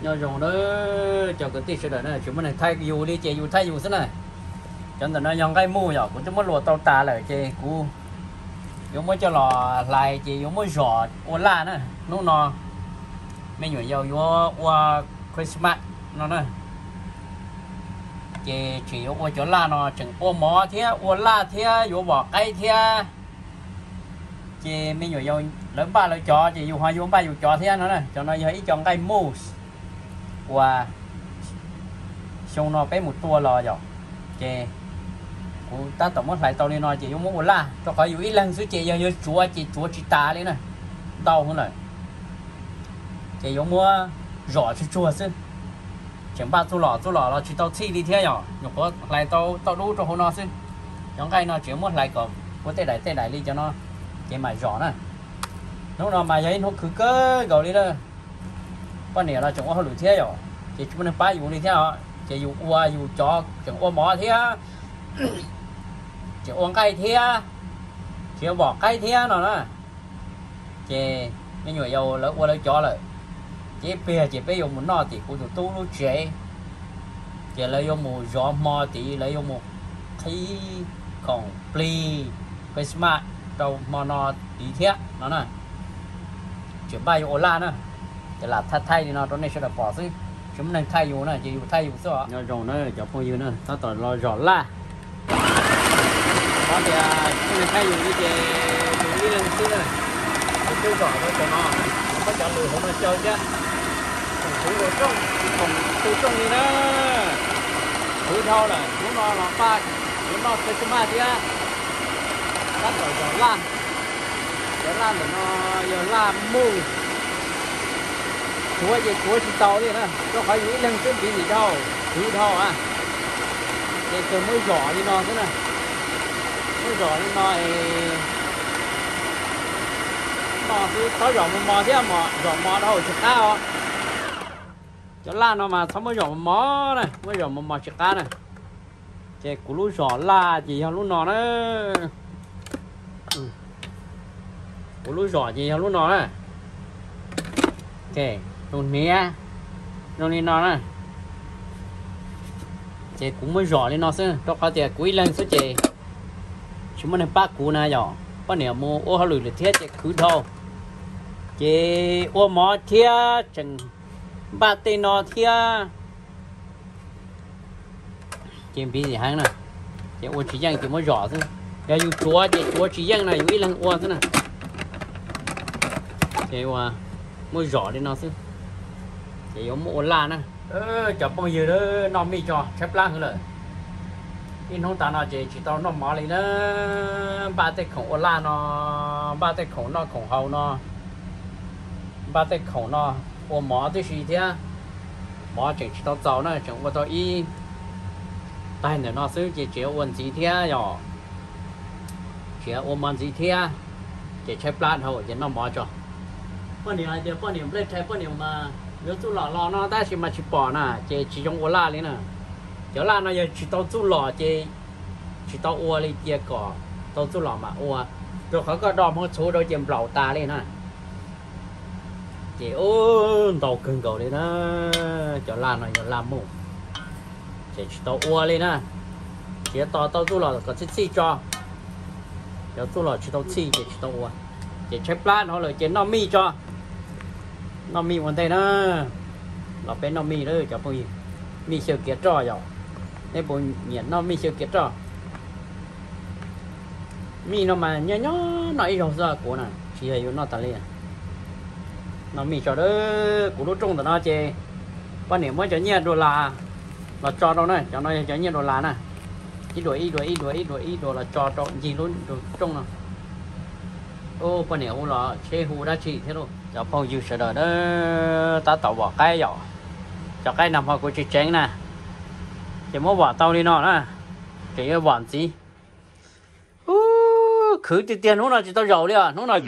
nhờ dùng đó, cho cái tí sẽ đợi nữa chúng mình thay dù đi chơi dù thay dù thế này. Cho nên nó nhong cái mua nhỏ, cũng chúng mới lùa tàu ta lại chơi cú dùng mới cho lò lại chơi dùng mới giỏ, ô la nữa nó nó mấy người giàu vô qua Christmas nó nữa. Chơi chỉ ô chỗ la nó chừng ô mỏ thế ô la thế vô bỏ cái thế chơi mấy người giàu lớn ba lời cho chị dù hoa dùng ba dù cho thế nó này. Cho nó thấy chọn cái mousse qua. Xong nó bé một tua lò rồi chè. Của ta tổng mất lại tao đi nói chị giống muốn la. Cho khỏi dụ lăng dưới chị giờ giờ chúa chị chúa chị ta đi này tao không này chị giống mua rõ cho chúa chứ chẳng ba tu lò tu lò là chỉ tao chi đi thế nhỏ. Nhục có lại tao tao đu cho hồ nó chứ giống cái nó chỉ muốn lại còn có tê đại tê đại đi cho nó. Chị mà rõ nè. Lúc nào mà giấy nó cứ cơ gọi đi đó bao nhiêu là chúng có lưỡi thế rồi. Chị chúng mình ba dùng đi thế hả chị dùng ua dùng chó chúng ua bỏ theo, chị uống cây theo, chị bỏ cây theo nó nè chị mấy người giàu lỡ ua lỡ chó rồi chị bây chỉ bây dùng một nọ thì cũng tu luôn chị chị lấy dùng một gió mò thì lấy dùng một khí còn pli cái smart đâu mò nọ tí thế nó nè. Chị bay dùng ô nè. จะหลับทัดไทยนี่เนาะตอนนี้ฉันจะบอกซิฉันมันไทยอยู่นะจะอยู่ไทยอยู่ซะเนาะรอเนาะจะพงอยู่นะถ้าต่อรอรอล่ะตอนเดียวฉันไทยอยู่นี่จะอยู่นี่เรื่องซินะผมดูก่อนว่าจะนอนเขาจะรู้ผมมาเจอจ้ะของถูกตรงของถูกตรงนี่นะถูเท่าเลยถูนอนหลังป้าถูนอนไปสมาธิอ่ะถ้าต่อรอล่ะรอล่ะเหมือนนอนรอล่ะมู่ chúa gì chúa chỉ tàu đi nè cho khỏi nghĩ lần cái gì gì đâu. Thứ đâu à. Để từ mới giỏ đi non thế này. Mới giỏ đi nó mò cứ có giỏ một mò thế à, mò giỏ mò đâu chỉ cao cho la nó mà xong mới giỏ một mò này? Mới giỏ một mò chỉ cá này. Chè cú lũ giỏ la gì hả lũ nó đó. Ừ. Cú lũ giỏ gì hả lũ nó này ok nôn mía nôn đi nó nè chị cũng mới rõ lên nó xưa cho có chị quý lần số chị. Chúng mình bác cú na nhỏ có nẻ mua ô hà là thiết chị cứ thâu chị ô mỏ thiết chẳng ba tên nó thiết. Chị bị gì hăng nè? Chị ô chỉ dân chị mới rõ thôi giờ dù chúa, chị chúa chỉ dân này dù lần ô thế nè. Chị ô à, mới rõ lên nó xưa chỉ ôm ôn la nè. Ờ chọc bao giờ đó nó mi cho chép lang rồi. In không ta nó chỉ chỉ tao nó mỏ lên đó, ba tay khổng ôn nó ba tay khổng nó khổng hậu nó. Ba tay khổng nó ôm mỏ tới suy thế mỏ chỉ chỉ tao giàu nó chẳng qua tao y. Tay nữa nó ซื้อ chỉ chỉ ôn gì thế nhỏ. Chỉ ôm ăn gì thế chỉ chép lang hầu chỉ nó mỏ cho. Bao nhiêu này thì bao nhiêu lấy chép bao nhiêu mà nếu chú lọ lọ nó ta mà chỉ bỏ nè chỉ chỉ trong ua la đấy nè chỗ la nó giờ chỉ tao chú lọ chỉ chỉ tao ua đi chia cỏ chú lọ mà ua rồi khỏi có đo một số đôi chèm lọ ta đấy nè chị ôn tàu cưng cầu đấy nè chỗ la nó giờ làm mù chỉ chỉ tao ua lên nè chỉ tao tao chú lọ còn chỉ cho chỗ chú lọ chỉ tao chỉ chỉ tao ua chỉ chép lá nó là chỉ nó mi cho nó mì vấn đề đó. Nó bên nó mì đó, cho bùi mì siêu kiệt trò rồi nên bùi nhận nó mì siêu kiệt trò. Mì nó mà nhớ nhớ nó ít rồi ra của này chỉ là nó ta tali nó mì cho đó của nó trung trông nó chê. Quan niệm mới cho nhẹ đồ là là cho đâu này? Cho nó cho nhẹ đồ là nè ít đồ ít đồ ít đồ ít đồ ít đồ là cho cho gì luôn, đồ trung nào. Ô quan niệm là chế hù đã chỉ thế rồi giờ phong dư sợ đó ta tạo bỏ cái rồi cho cái nằm hoa của chị tránh nè. Chỉ muốn bỏ tao đi nó nè. Chỉ cái bọn gì? Khử tiền tiền nó là chỉ tao giàu đi à? Nó là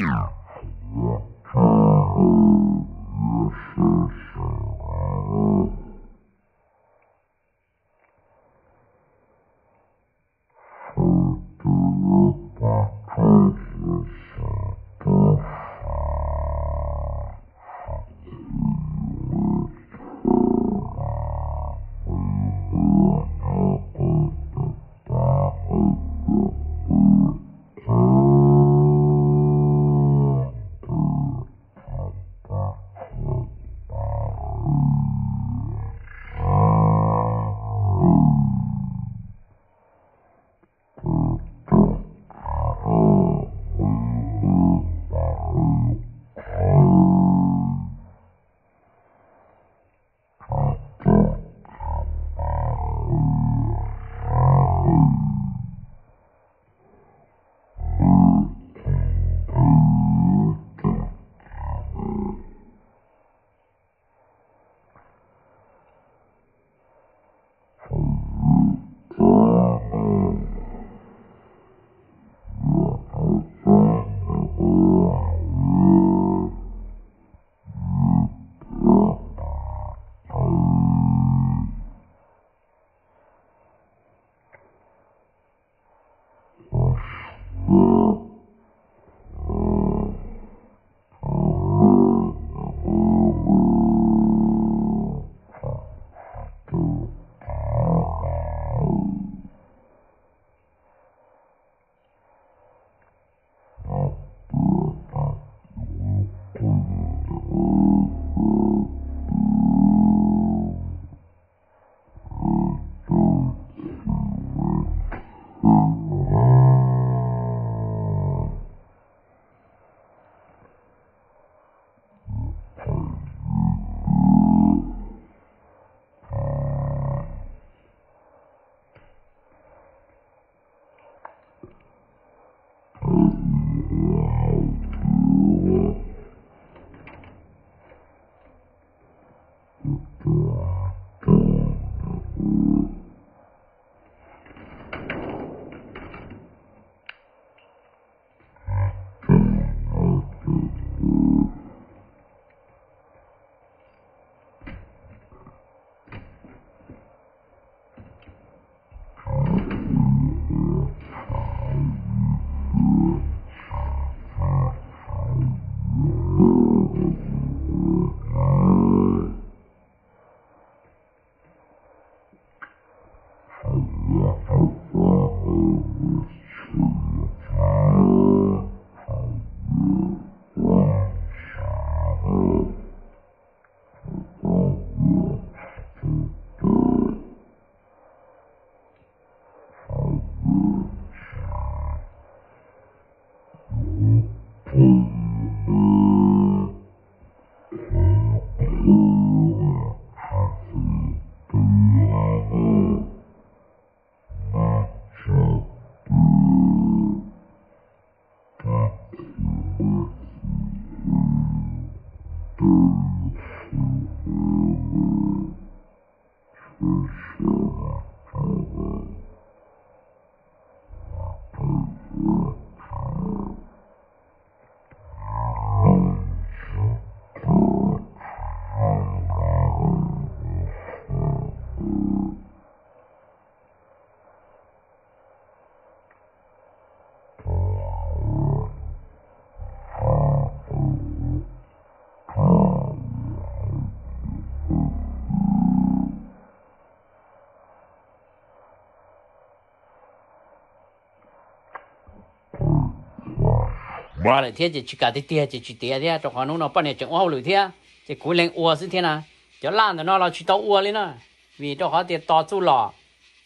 bỏ lại thế, chỉ chỉ cả thế tia, chỉ chỉ tia thế cho họ nó bắt này chẳng ô lười thế à. chỉ cú lên ô xin thế nào. Cho lan nó là chỉ tao ô lên nữa vì cho họ tiền to chú lò.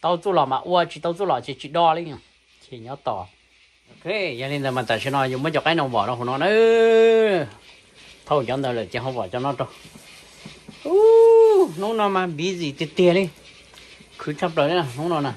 Tao chú lò mà ô chỉ tao chú lò chỉ chỉ đo lên chỉ nhớ to. Ok giờ nên là mình tại sao nói dùng mấy cho cái nông bỏ nó nó nó thôi, cho nó là chứ không bỏ cho nó đâu. Nó nó mà bị gì tia tia đi cứ chấp rồi đấy nè nó nó nè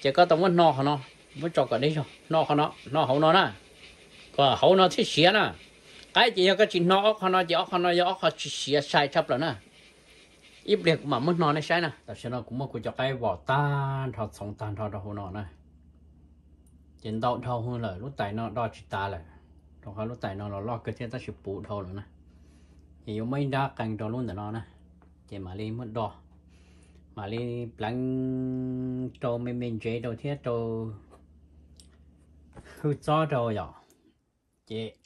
chỉ có tao muốn nọ nó muốn cho cái đấy cho nọ họ nó nọ hậu nó nè có hậu nó thích xía nè cái chỉ cái chuyện nọ họ nó chỉ họ nó giờ họ chỉ xía sai chấp rồi nè ít việc mà muốn nọ này sai nè tại sao nó cũng muốn cho cái vỏ tan thọ sống tan thọ đâu nó nè trên đầu thâu hơn là lúc tại nó đo chỉ ta lại trong khi lúc tại nó lo cái thế ta chỉ bù thâu rồi nè thì mấy đa cành đó luôn là nó nè chỉ mà lấy mất đo mà đi lăng trâu mình mình chế đầu thiết trâu hư cho trâu rồi chế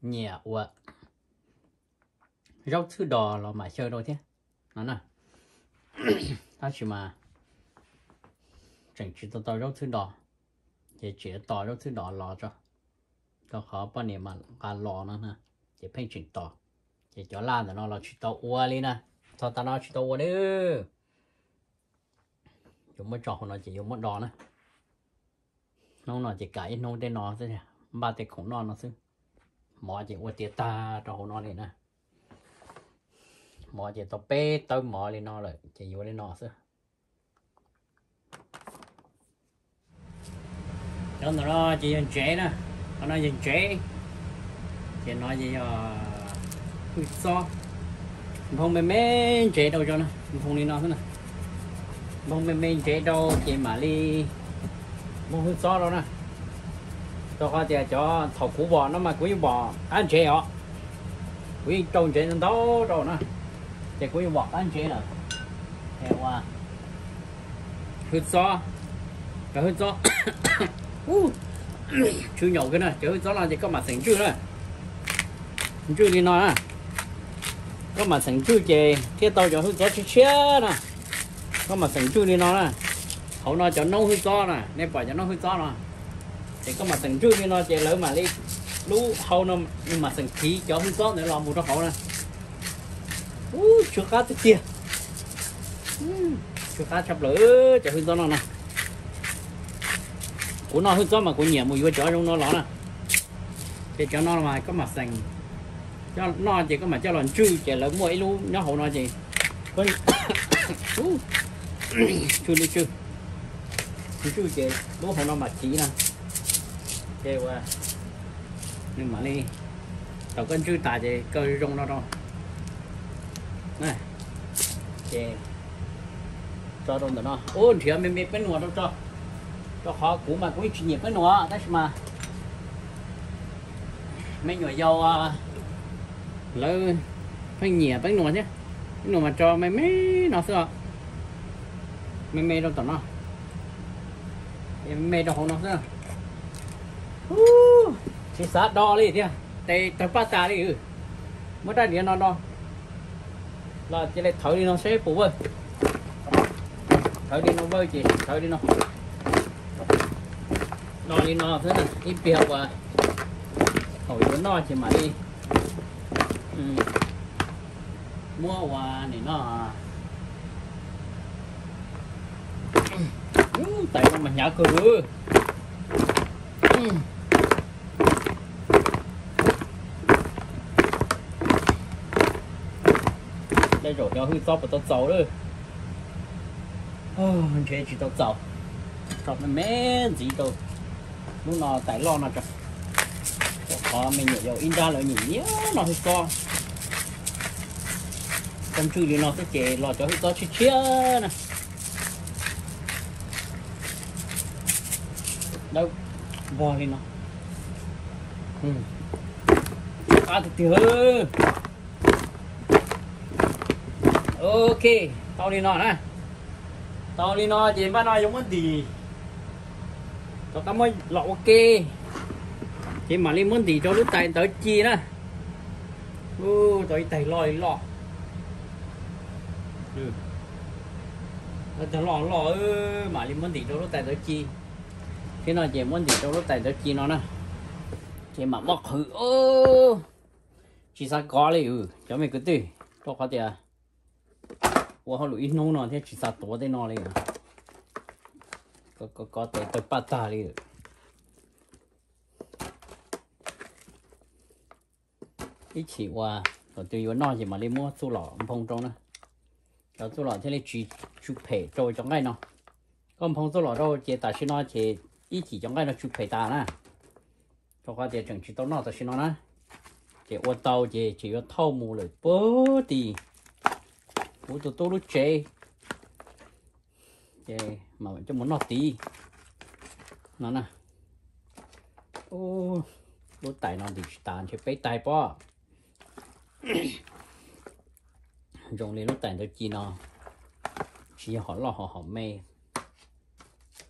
nhẹ quá rau thứ đò là mà chơi đâu thế nó nè ta chỉ mà chẳng chỉ tao rau thứ đò. Chỉ chỉ tao rau thứ đò lò cho. Cho khó bao nhiêu mà cả lò nữa nè. Chỉ phải chỉnh tao chỉ cho lan thì nó là chỉ tao uo đi nè. Tao tao nó chỉ tao uo đi chúng mới trò nó chỉ dùng một đò nữa, nó nó chỉ cãi nó để nó thế nè, ba thì khủng nó nó xứ mỏ chỉ ua tiệt ta trò nó này nè. Mỏ chỉ tao bê tao mỏ lên nó rồi chỉ dùng lên nó xứ đó là nó chỉ dùng chế nè. Nó dùng chế chỉ nói gì à ui so. Không mềm mềm chế đâu cho nó. Không đi nó thế này mong mềm mềm chế đâu chỉ mà đi mong hư so đâu nè. Cho họ thì cho thầu cũ bò nó mà quý bò ăn chế họ quý trồng chế nó đó rồi nè. Thì quý bò ăn chế rồi theo qua hư so cái hư so chú nhậu cái này chứ đó là chỉ có mặt thành chú này chú đi nói à. Có mặt thành chú chè. Thiết tao cho hư gió chết chết nè có mặt sừng chui đi nó nè. Hậu nó cho nấu hơi gió nè. Nên phải cho nó hơi gió nè. Thì có mặt sừng chui đi nó chè lỡ mà đi lú hậu nó, nhưng mà sừng khí cho hơi gió để lo một nó hậu nè. U chưa cá tới kia. Chưa cá chập lỡ cho hơi gió nó nè. Của nó hơi gió mà của nhẹ mùi vừa chó trong nó lỏ nè. Thì cho nó mà có mặt sành cho nó chỉ có mà cho lòn chui chỉ lỡ mỗi luôn nó hậu nó gì con chui đi chú chú chị bố hậu nó mặt chỉ nè. Chê qua à, nhưng mà đi. Tàu cân chú tà thì cơ rung nó đâu này chê cho đâu nó. Ôn thì mình mình bên ngoài đâu cho? Cho khó cũ mà cũng chuyên nghiệp bên ngoài đấy mà. Mấy người giàu à, lỡ phải nhẹ với nó chứ. Cái nó mà cho mấy mấy nó xưa mấy mấy đâu tao nó. Mấy mấy đâu nó xưa chỉ sát đo đi thế đây tập bắt ta đi ừ. Mất ra điện nó đo. Là chỉ lấy thở đi nó sẽ phụ ơi thở đi nó bơi chị thở đi nó. Nó đi nó thế này ít biểu à hồi nó nó chỉ mà đi. Ừ. mua quà này nó tại nó mà nhả cửa ừ. đây rồi cho hư của tôi giàu đấy oh, mình chơi chỉ tôi giàu shop nó mẹ gì đâu lúc nào tại lo nào cho họ mình nhớ in ra lại nhìn nhớ nó hơi co con chui thì nó sẽ chè lò cho hơi co chia chia nè đâu? Bò lên nó. Ừ. à từ từ, ok tao đi nó nè. Tao đi nó chỉ ba nó giống cái gì? Cho tao mới lọ ok. Chỉ mà lên muốn gì cho lúc tay tới chi đó. U tới tay lòi lọ. Ừ. Tao lọ lọ mà lên muốn gì cho lúc tay tới chi khi nào chỉ muốn thì cho lúc tay đó chi nó nè. Chỉ mà bóc hử ô. Chỉ sao có lấy ừ cho mày cứ tùy cho có tiền của họ lụi nông nó thế chỉ sao tổ đây nó lấy có có có tới tới bắt ta đi ít chỉ qua tôi vừa nói gì mà đi mua số lọ phong trong nè, rồi số lọ thế này chỉ chụp thể rồi ngay nó. Con phong số lọ đâu chỉ ta nó chỉ chỉ trong cái nó chụp phải ta nè cho qua thì chẳng chỉ tao nó ta xin nó nè chỉ ô tàu chỉ chỉ có thâu mù rồi bố đi bố tụi tôi lúc chế chế mà cho muốn nó tí nó nè ô lúc tại nó thì tàn chỉ bé tay bó dùng lên lúc tại tôi chỉ nó chỉ họ lo họ họ mê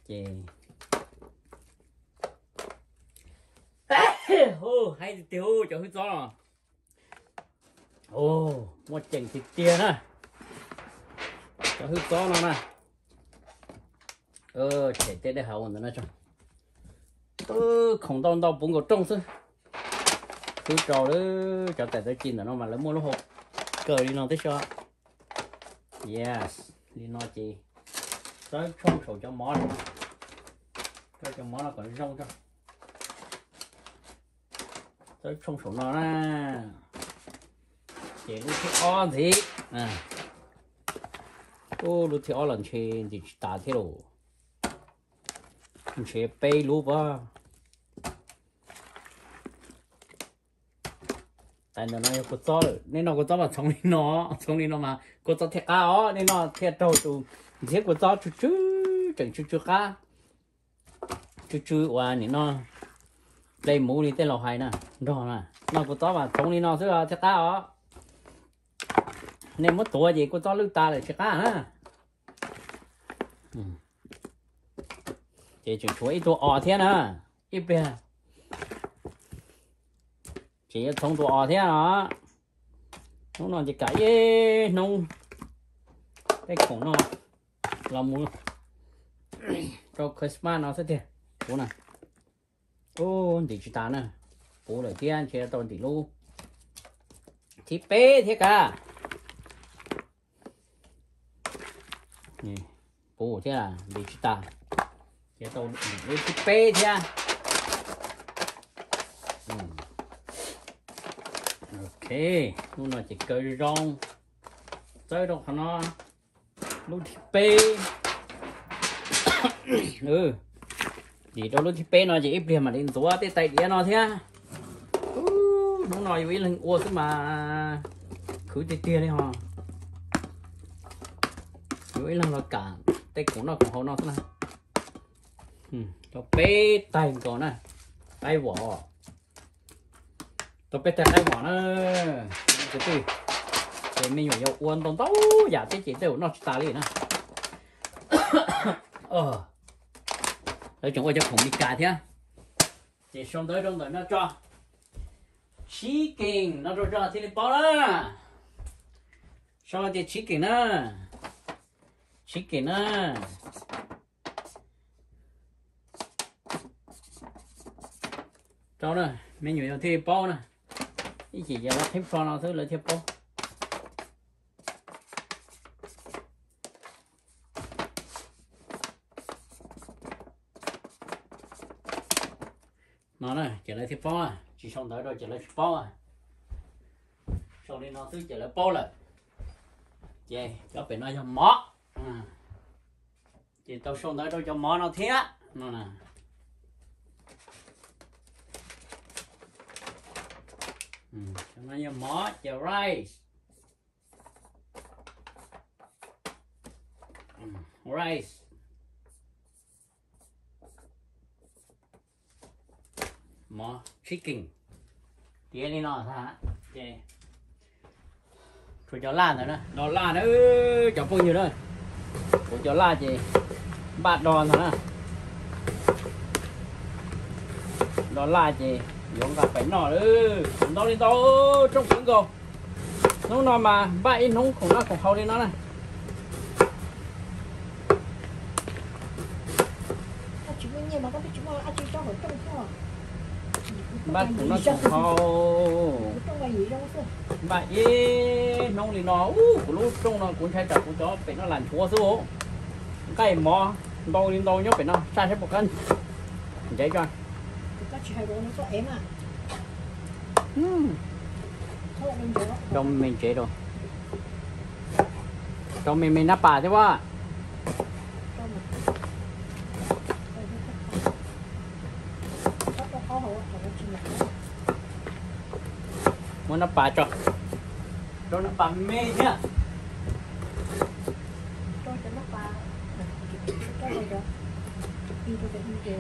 chế ô hay thì tiêu cho hết gió ồ, một chỉnh thịt tiền nè cho hết gió nó nè. Ờ chạy tới đây hậu nó trong ơ, không đau đau bụng cái trong sư cứ trò đó cho tại tới chín là nó mà lấy mua nó hộp. Cờ đi nó tới cho. Yes, đi nó chị. Tới trong sổ cho món. Cho cho món nó còn rong trong tới không sổ nó ra. Chỉ lúc thì o gì? À. Ô lúc thì o lần trên thì ta thì 打 thế rồi chế bay lúc ba tại nó nói có to, nên nó có to mà trong đi nó, trong đi nó mà. Có to thiệt cao nên nó thiệt đầu tụ thiệt có to chú chú, chẳng chú chú cá chú chú và nên nó đây mũ đi tên lò hay nè. Rồi nè. Nó của tao mà thống đi nó chứ cho tao á nên mất tuổi gì của tao lưu ta lại cho cá hả? Ừ. chị chuẩn chuối tổ ọ thế nè. Ít bè. Chị thông tổ ọ thế nó nó nó chỉ cái nông. Cái khổ nó là mũ. Cho Christmas nó sẽ thiệt. Bố này ô thì chỉ ta nè, bố đầu tiên chỉ toàn thì lu thì bé thế cả, nè, bố thế là để chỉ ta. Chế tàu với cái pê thế à ok lúc nào chỉ cười rong tới đâu hả nó lúc thì pê ừ thì đâu lúc thì nó chỉ ít điểm mà đến số tới tay đĩa nó thế à nó nói với lần ua mà cứ tiền tiền đi hả? Với lần là cả tay của nó cũng hậu nó thế nào to bé tay còn này. Tay vỏ. To bé tay tay vỏ nó. Cái gì? Thì mình phải uốn tông tấu. Giả cái chỉ đều nó, ta liền nè ờ đấy, chúng tôi cho khủng đi cả thế. Thì xong tới trong đời nó cho. Chicken nó cho ra thì bao đó. Xong rồi thì chicken nữa chicken nữa cho nè mấy người thì bao nè ý chỉ giờ nó thêm phò nào thứ là thêm bao nó thì chỉ bao à? Chỉ xong tới rồi chỉ lấy bao à? Xong đi nó thứ chỉ lấy bao là chị cho phải nó cho mỏ. À. Chị tao xong tới rồi, cho mỏ nó thế nó nè. Ừ, cho nó như mỏ, cho rice. Ừ, rice. Mỏ chicken tía đi nó thả chê. Cho la nữa nè nó la nữa cho bao nhiêu đây cho la chị bạn đòn nè đó la chị dùng cả phải nọ nữa nó lên to trong cuốn cầu nó nọ mà vậy nó cũng nó cũng hậu lên nó này bắt cũng nó cũng hậu ye nông thì nó u của lúc trong nó cũng thay trả của chó, phải nó làm chúa số cái mò đâu đi đâu nhóc phải nó sai hết một cân. Vậy cho. Trong mình chế rồi trong mình mình nắp bà thế quá. Muốn nó bà cho cho nó bà mê nhá cho cho nó ba cho rồi đó đi cho cái đi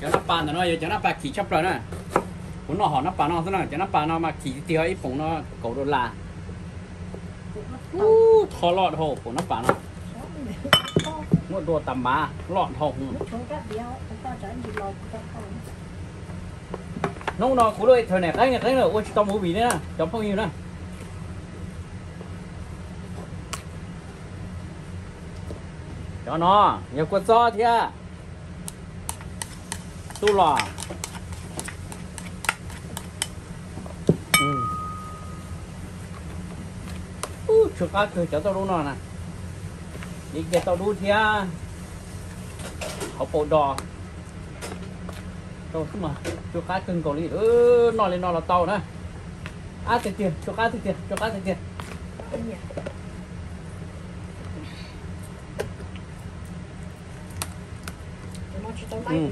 cho nó bà nó nói cho nó bà chỉ chấp rồi nè muốn nó họ nó bà nó thế nào cho nó bà nó mà chỉ tiêu ít phụng nó cầu đô la u thò lọt hồ của nó bà nó mua đồ tầm ba lọt hồ nông nó của đôi thời này cái này cái này ôi, trong mũi bị nữa trong không nhiều nữa cho nó. Nhiều con gió thế à. tu lò. Ừ. U chụp cá cười cho tao đu nó nè. Đi kia tao đu thế à. Bộ đò rồi mà cho cá cưng cầu đi. Ừ nó lên nó là tàu nữa. Á tiền tiền cho cá tiền tiền cho cá tiền tiền Ừ.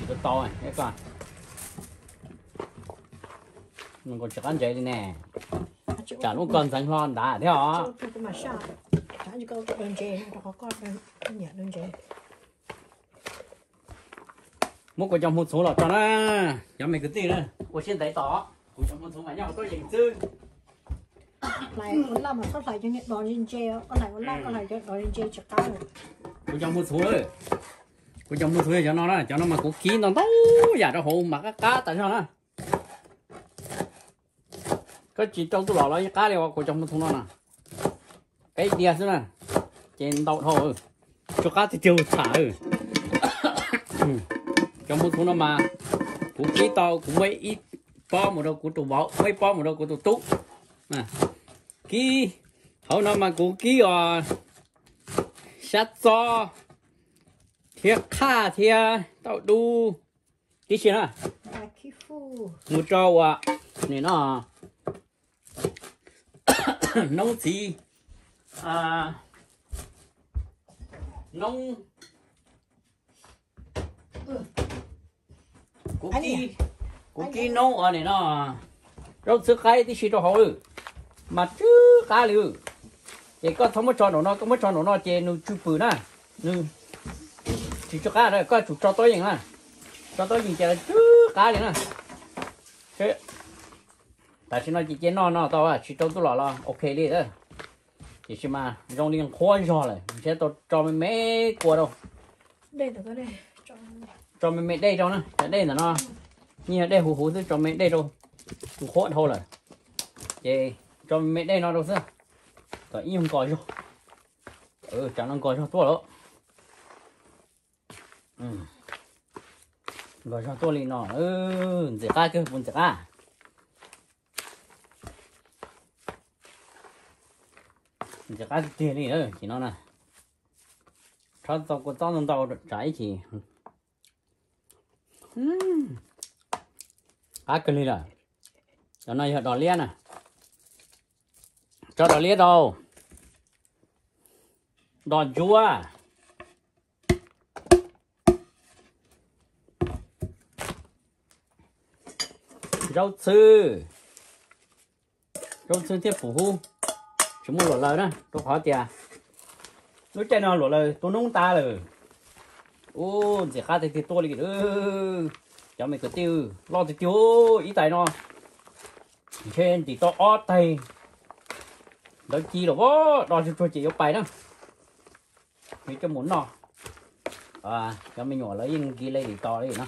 chỉ có to này các bạn mình còn chắc ăn chạy đi nè. Chả lúc con sánh hoan đã thế hả? Cho cái mà sao? Chả có câu đơn chê, có con đơn nhà đơn chê một cái trong một số là cho nó cho mày cứ tin nữa của trên tay tỏ. Của trong một số mà nhau tôi dành sư Lại con làm mà sắp lại cho nhận đòn trên chê, con lại con làm con lại cho đòn trên chê chả cao được. của trong một số rồi của trong một số cho nó đó cho nó mà của kín nó đâu. Giả đó hồ mà cá cá tại sao nó cái chỉ trong tôi bảo là cá này của trong một số nó nè. Cái đĩa xưa nè. Trên đầu thôi. Cho cá thì chiều thả. Ừ trong một số nó mà. Của ký tàu cũng mấy ít. Bao một đâu của tụ bảo mấy bao một đâu của tụ tú nè. Ký. Hậu nó mà của ký à sát cho thiệt kha thiệt tao đu. Tí nè À, một trâu à này nó. Nông gì à. Nông cú Anh kỳ nhỉ? nông ở này nó rau cái tí xíu cho họ mà chứ cá liu thì có có cho nó nó có mất cho nó nó chè nu chú bự nè nu chỉ cho cá thôi có chủ cho tôi vậy nè. Cho tôi nhìn chè là chứ cá liền nè. Thế. Tại sao nó chỉ chè nó nó tao à? Chỉ cho tôi lọ là ok đi đó. Chỉ xem mà trong đi cho lại. Sẽ tôi cho mấy mấy của đâu. Đây là cái đây. Cho cho mấy đây đâu nè. Ở đây là nó như là đây, hú hú thôi. Cho mấy đây đâu. Khoan thôi là. Chè cho mấy đây nó đâu chứ. Có ý không coi cho ừ chẳng nó coi cho tôi đó ừ. Gọi cho tôi liền nó. Ừ dễ ca cơ buồn dễ ca dễ ca tiền đi nữa chỉ nó nè. Cho tao có tao tao trái chỉ cá cân đi rồi cho nó đỏ lia nè. Cho đỏ lia đâu đỏ chua rau sư. Rau sư tiếp phủ hu. Chúng mua lỗ lời đó. Tôi khó tiền nó chạy nào lỗ lời, tôi nông ta rồi ô chỉ khá thì thì tôi đi nữa cho mày cứ tiêu lo thì tiêu ý tài nó. Trên thì to ót tay. Đó, chi rồi bó đó cho chị op bài đó. Mấy cho muốn nó à cho mình nhỏ lấy in kia lấy thì to đấy nó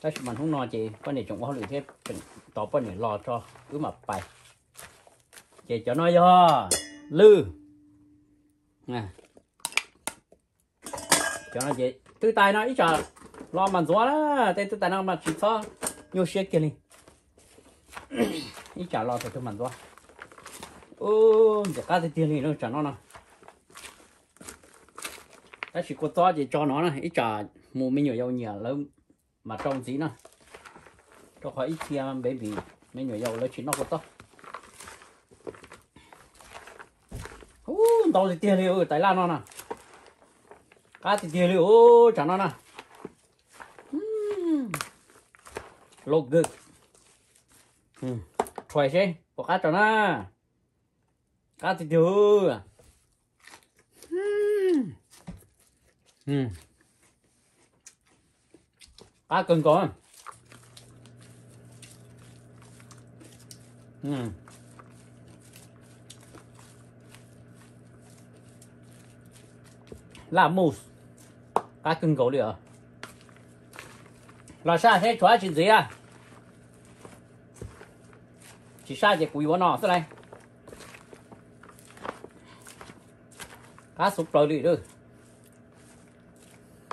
các bạn không nói chị, con này chúng có lựa thế to con này lo cho, cứ mà bài. Chị cho nó do lư. Nè cho nó dễ tư tài nó ít chờ lo mà gió đó, tên tư tài nó mà chỉ cho nhiều xe kia đi. Ít chờ lo thì tôi mà gió. Ô giờ cá thì tiền thì nó cho nó nè cái chỉ có to thì cho nó nè ít chờ mua mấy nhiều dầu nhiều lớn, mà trong gì nè cho khỏi ít kia chia baby. Mấy nhiều dầu lấy chỉ nó có to. Ô tao thì tiền thì ừ, ở tại lan nó nè cá thì tiền thì ô cho nó nè lột gực ừ thoải có cá cho nó cá thì chưa ừ cá cưng con ừ là mousse cá cưng gấu đi là sao thế chóa chuyện gì à? Chỉ sao vậy quỷ bọn nó thế này? Cá sụp rồi đi rồi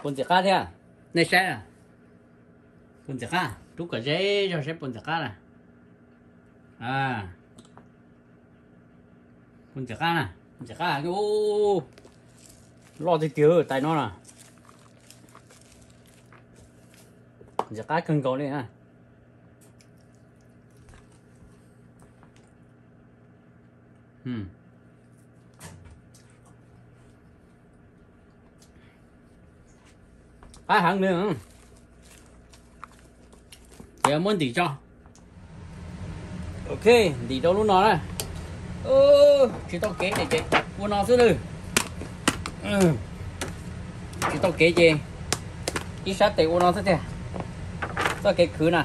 bún chả cá thế à? Này xe à? Bún chả cá chú cả dễ cho xe bún chả cá này à. Bún chả cá này bún chả cá ô. Lo gì tiêu tại nó nè. Dạ, giờ cá cưng cầu đi ha. Hmm. Cá hàng nữa thì muốn tỷ cho. Ok tỷ đâu lúc nó đây? Ơ chỉ tao kế để chị. Mua nó xuống đi. Chỉ tao kế chị. Chỉ sát tiền của nó xưa ừ. thế cho cái khứ nè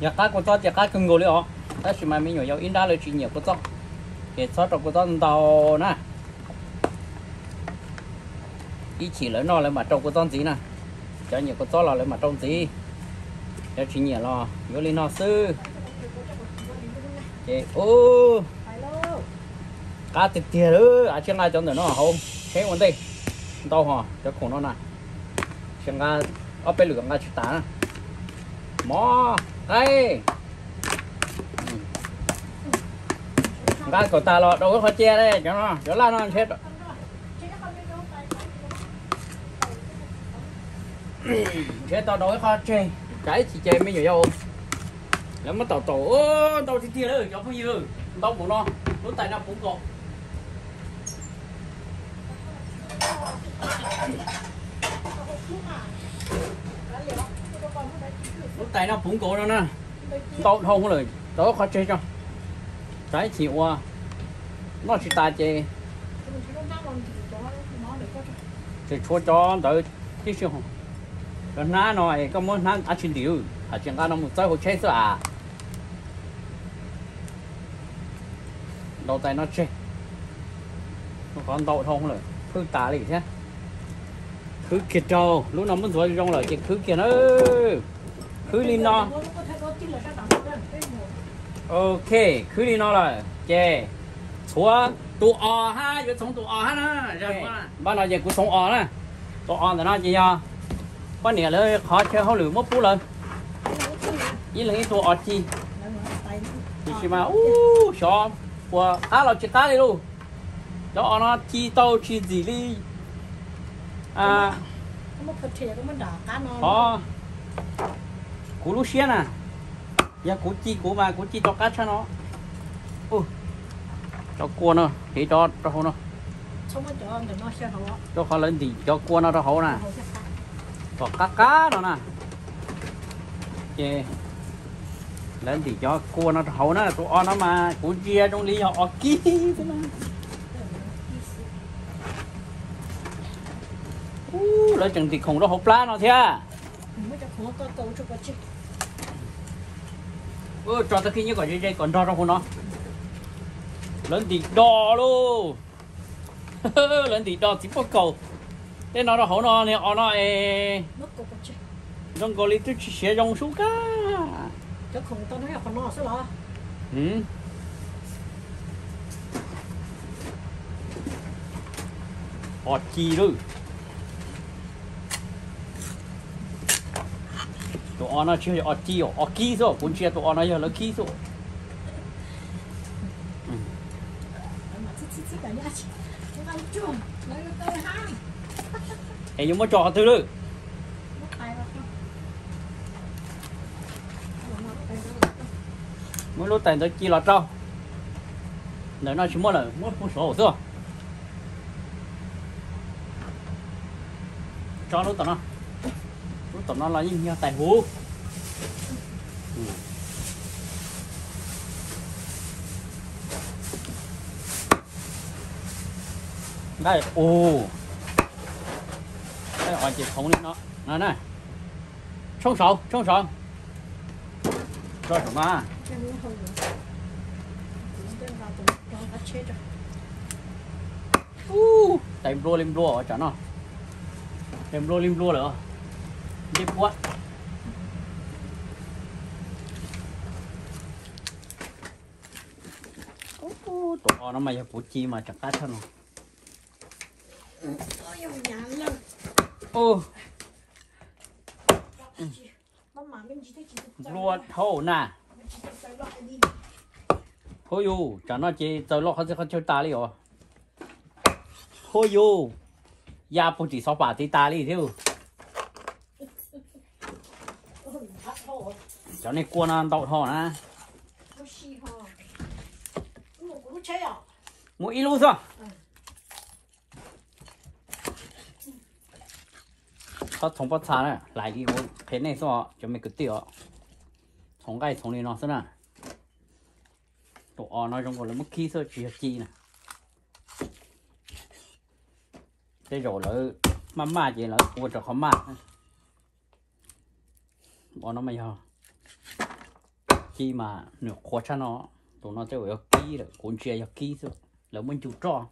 nhà cá của tôi thì cá cưng ngồi đi ó ta chỉ mà mình nhiều in ra lời chuyện nhiều của tôi để cho trong của tôi tàu nè. Ý chỉ lớn nó lại mà trong của tôi gì nè. Cho nhiều của tôi là lại mà trong gì để chuyện nhiều lo vô lên nó sư. Chị ô. Cá thịt tiền đó à chẳng này cho nó không thế vấn đề tao hả cho khổ nó nè. Chẳng ai ở bên lửa ngay chút tá mò, đây. Ngay của ta lọ đâu có khó che đây, cho nó, cho la nó chết chết tao đâu có khó che cái chị che mới nhiều đâu lắm mà tàu tổ tàu thì tiền đấy cho bao nhiêu tao cũng nó lúc tại nào cũng có you tay nó cũng cổ đó nè tốt không rồi đó khó chơi cho. Trái chịu qua nó chỉ ta chơi thì chua cho tới chứ chứ không cái ná nói, có muốn ná ăn chín điều à chẳng ăn nó một trái hồ chơi sao à. Đầu tay nó chơi nó còn đậu không rồi cứ tả đi chứ cứ kia trâu. Lúc nào muốn rồi trong lời chỉ cứ kia nó. Kulino. Ok, Kulino là chè Chúa tụ o ha, giờ sống tụ o ha nè Bắt đầu giờ cũng sống o nè Tụ o là nó gì nhờ Bắt nè lời khó chơi hông lửa mất bú lên. Y là cái tụ o chi? Chị chị mà, uuuu, xóm. Của, á là chị ta đi luôn. Đó nó chi tâu chi gì đi. À. Không có thể, không có đỏ cá nó cú lúc xia nè giờ cú chi cú mà cú chi cho cá cho nó. Ừ cho cua nó thì cho cho hổ nó. Cho khó lên thì cho cua nó cho hổ nè. Cho cá cá nó nè. Chê. Lên thì cho cua nó cho hổ nó. Tụi nó mà cú chia trong ly họ kí thế mà. Lấy chừng thì khủng nó hộp lá nó thế à ơ cho tới khi như gọi dây còn đo trong khu nó. Lớn thì đo luôn. Lớn thì đo chỉ có cầu. Thế nó nó hổ nó nè nó trong có lý chỉ sẽ dùng số cá cho khủng tao nói là còn nó sẽ lo. Ừ. Họ chi rồi tụi anh nó chơi ở chi ở kỹ rồi cũng chơi tụi anh nó giờ nó kỹ rồi em nhưng mà trò từ rồi mới lúc tiền tới chi là trâu nếu nó chỉ mua là mua mua số rồi cho lúc tao nó. Lúc tao nó là như nhau tài hú Ừ. đây ồ đây hoàn chỉnh không đi, nó này này. Xong sầu xong sầu rồi mà u tìm rô lim rô ở chỗ nào? Tìm rô lim rô nữa đi quá. Ôi dồi, nhà lưng. Ô, Nó mà mình chỉ thấy chỉ được bro thâu nè. mình chỉ được cái loại đi. Hôi dù, chẳng nó chỉ tới lúc họ sẽ không chơi ta đi rồi. Hôi dù, ya phụ chỉ sao bà tí ta đi thiếu. Ôi, thật thôi. Cho nên quân ăn đậu thỏ nè. 뭐 이로서 저 동포차는 라이기 뭐 배내서 좀 그때요 정가에 돈이 넣었으나 또 어느 정도로 뭐 기서 주셨지나 대조를 만마지 라 오저 겁마 뭐는 뭐야 기마 너 고차노 또 너한테 왜 끼를 곤치야 끼서 là mình chủ trò.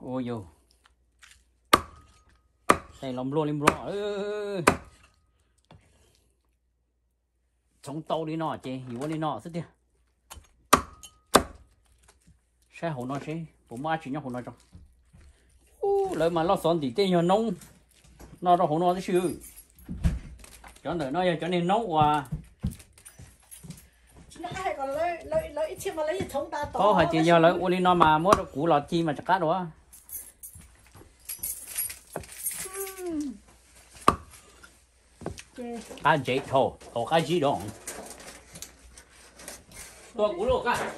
Ôi dù đây lòng luôn lim rõ chống tàu đi nọ chị, hiểu đi nọ rất đi xe hồ nó sẽ bố má chỉ nhau hồ nó trong u lợi mà lo xoắn thì tên nhỏ nông nó ra hồ nó cái sự cho nên nó cho nên nấu Nó lấy lấy lấy lấy to. có phải chỉ nhau lợi u đi nó mà được củ lọt chi mà chắc cá đó cá dễ thôi, thôi cá gì đó. Tôi củ lọt cá